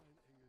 dem